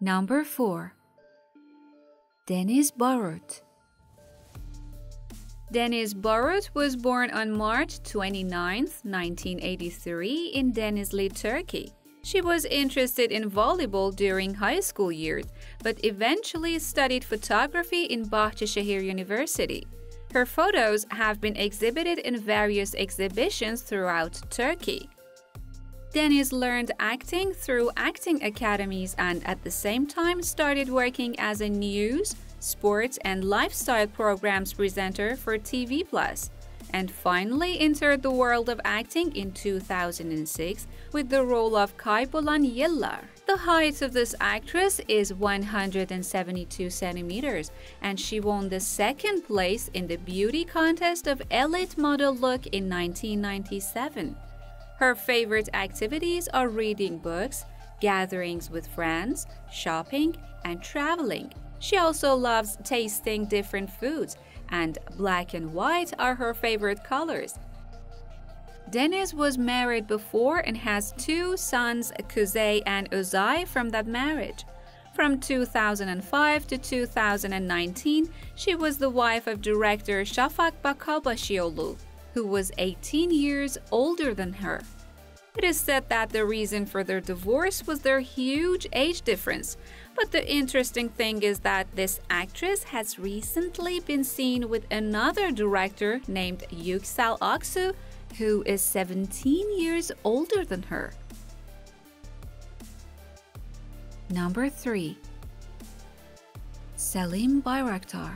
Number 4 Deniz Barut Deniz Barut was born on March 29, 1983 in Denizli, Turkey. She was interested in volleyball during high school years, but eventually studied photography in Bahçeşehir University. Her photos have been exhibited in various exhibitions throughout Turkey. Deniz learned acting through acting academies and at the same time started working as a news, sports, and lifestyle programs presenter for TV Plus, and finally entered the world of acting in 2006 with the role of Kaybolan Yıllar. The height of this actress is 172 centimeters, and she won the second place in the beauty contest of Elite Model Look in 1997. Her favorite activities are reading books, gatherings with friends, shopping, and traveling. She also loves tasting different foods, and black and white are her favorite colors. Deniz was married before and has two sons, Kuzey and Uzay, from that marriage. From 2005 to 2019, she was the wife of director Şafak Bakkalbaşıoğlu, who was 18 years older than her. It is said that the reason for their divorce was their huge age difference. But the interesting thing is that this actress has recently been seen with another director named Yüksel Aksu, who is 17 years older than her. Number 3 Selim Bayraktar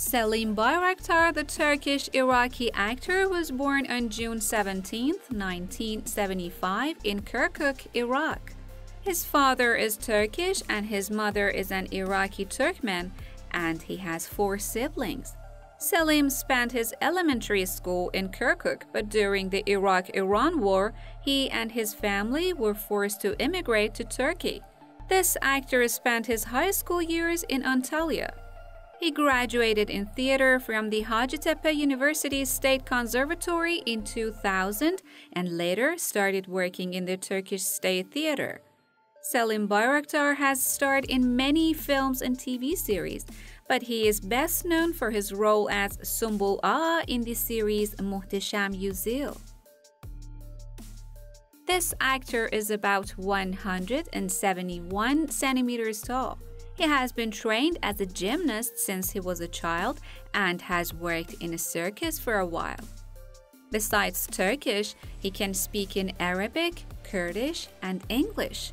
Selim Bayraktar, the Turkish Iraqi actor, was born on June 17, 1975, in Kirkuk, Iraq. His father is Turkish and his mother is an Iraqi Turkmen, and he has four siblings. Selim spent his elementary school in Kirkuk, but during the Iraq Iran War, he and his family were forced to immigrate to Turkey. This actor spent his high school years in Antalya. He graduated in theater from the Hacettepe University State Conservatory in 2000 and later started working in the Turkish State Theater. Selim Bayraktar has starred in many films and TV series, but he is best known for his role as Sümbül Ağa in the series Muhteşem Yüzyıl. This actor is about 171 centimeters tall. He has been trained as a gymnast since he was a child and has worked in a circus for a while. Besides Turkish, he can speak in Arabic, Kurdish, and English.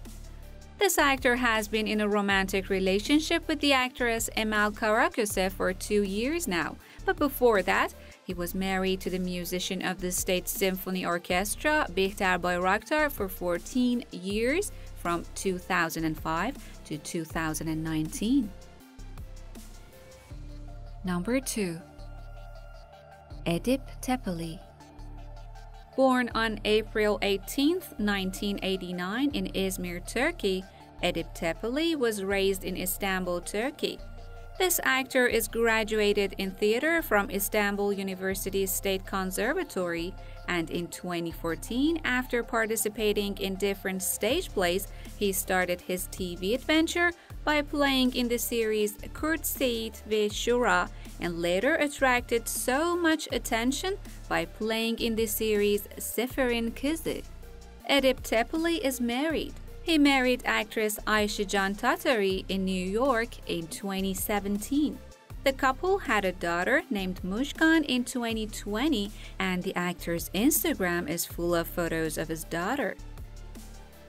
This actor has been in a romantic relationship with the actress Emel Karaköse for two years now, but before that, he was married to the musician of the State Symphony Orchestra, Bihter Bayraktar, for 14 years from 2005 to 2019. Number 2 Edip Tepeli Born on April 18, 1989 in Izmir, Turkey, Edip Tepeli was raised in Istanbul, Turkey. This actor is graduated in theater from Istanbul University State Conservatory and in 2014, after participating in different stage plays, he started his TV adventure by playing in the series Kurt Seyit ve Şura and later attracted so much attention by playing in the series Seferin Kızı. Edip Tepeli is married. He married actress Ayşecan Tatari in New York in 2017. The couple had a daughter named Mushkan in 2020, and the actor's Instagram is full of photos of his daughter.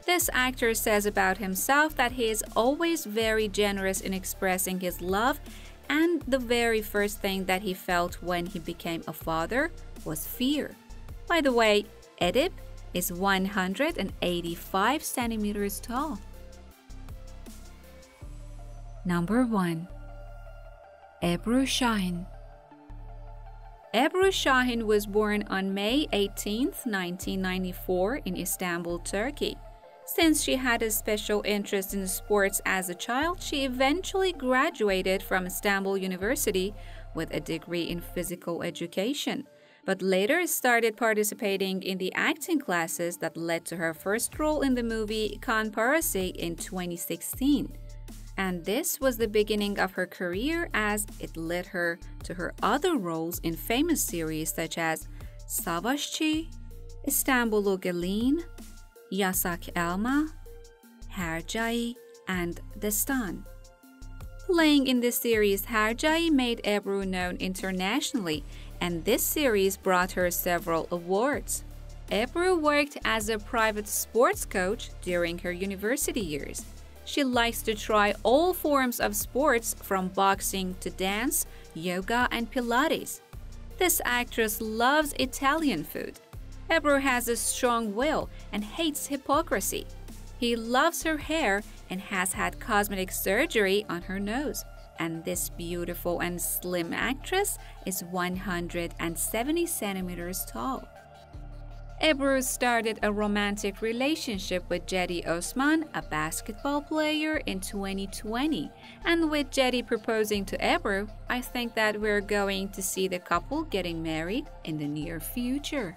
This actor says about himself that he is always very generous in expressing his love, and the very first thing that he felt when he became a father was fear. By the way, Edip is 185 centimeters tall. Number 1 Ebru Şahin Ebru Şahin was born on May 18, 1994 in Istanbul, Turkey. Since she had a special interest in sports as a child, she eventually graduated from Istanbul University with a degree in physical education. But later started participating in the acting classes that led to her first role in the movie Kan Parası in 2016. And this was the beginning of her career as it led her to her other roles in famous series such as Savaşçı, İstanbul Gelin, Yasak Elma, Hercai, and Destan. Playing in this series, Hercai made Ebru known internationally, and this series brought her several awards. Ebru worked as a private sports coach during her university years. She likes to try all forms of sports from boxing to dance, yoga, and Pilates. This actress loves Italian food. Ebru has a strong will and hates hypocrisy. He loves her hair and has had cosmetic surgery on her nose. And this beautiful and slim actress is 170 centimeters tall. Ebru started a romantic relationship with Cedi Osman, a basketball player, in 2020. And with Cedi proposing to Ebru, I think that we're going to see the couple getting married in the near future.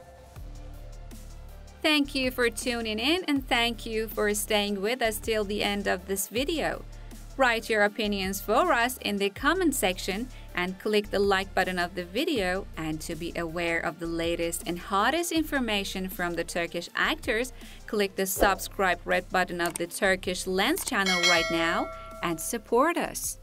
Thank you for tuning in and thank you for staying with us till the end of this video. Write your opinions for us in the comment section and click the like button of the video and to be aware of the latest and hottest information from the Turkish actors, click the subscribe red button of the Turkish Lenz channel right now and support us.